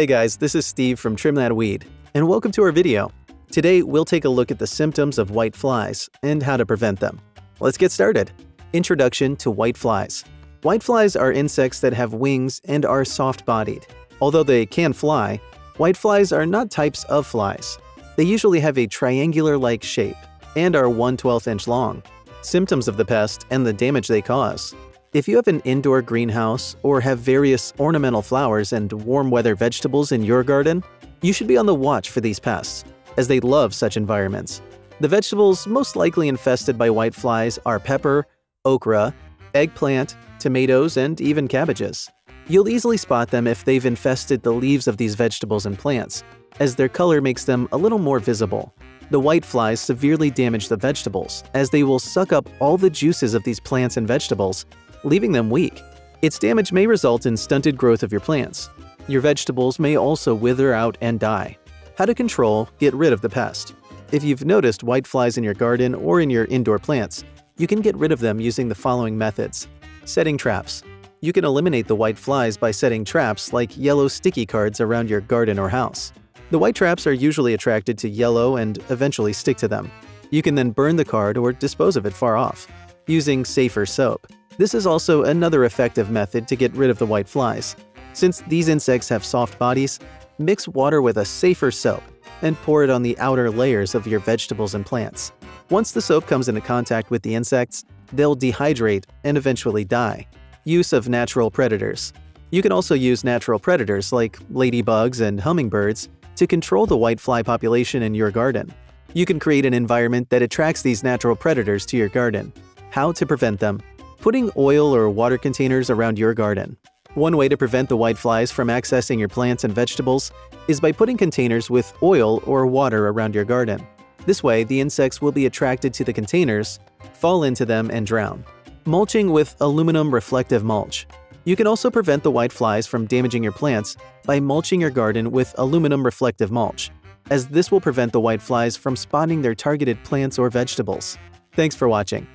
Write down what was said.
Hey guys, this is Steve from Trim That Weed, and welcome to our video. Today, we'll take a look at the symptoms of white flies and how to prevent them. Let's get started. Introduction to white flies. White flies are insects that have wings and are soft-bodied. Although they can fly, white flies are not types of flies. They usually have a triangular-like shape and are 1 12th inch long. Symptoms of the pest and the damage they cause. If you have an indoor greenhouse or have various ornamental flowers and warm weather vegetables in your garden, you should be on the watch for these pests, as they love such environments. The vegetables most likely infested by white flies are pepper, okra, eggplant, tomatoes, and even cabbages. You'll easily spot them if they've infested the leaves of these vegetables and plants, as their color makes them a little more visible. The white flies severely damage the vegetables, as they will suck up all the juices of these plants and vegetables leaving them weak. Its damage may result in stunted growth of your plants. Your vegetables may also wither out and die. How to control, get rid of the pest. If you've noticed white flies in your garden or in your indoor plants, you can get rid of them using the following methods. Setting traps. You can eliminate the white flies by setting traps like yellow sticky cards around your garden or house. The white traps are usually attracted to yellow and eventually stick to them. You can then burn the card or dispose of it far off. Using safer soap. This is also another effective method to get rid of the white flies. Since these insects have soft bodies, mix water with a safer soap and pour it on the outer layers of your vegetables and plants. Once the soap comes into contact with the insects, they'll dehydrate and eventually die. Use of natural predators. You can also use natural predators like ladybugs and hummingbirds to control the white fly population in your garden. You can create an environment that attracts these natural predators to your garden. How to prevent them Putting oil or water containers around your garden. One way to prevent the white flies from accessing your plants and vegetables is by putting containers with oil or water around your garden. This way, the insects will be attracted to the containers, fall into them, and drown. Mulching with aluminum reflective mulch. You can also prevent the white flies from damaging your plants by mulching your garden with aluminum reflective mulch, as this will prevent the white flies from spotting their targeted plants or vegetables. Thanks for watching.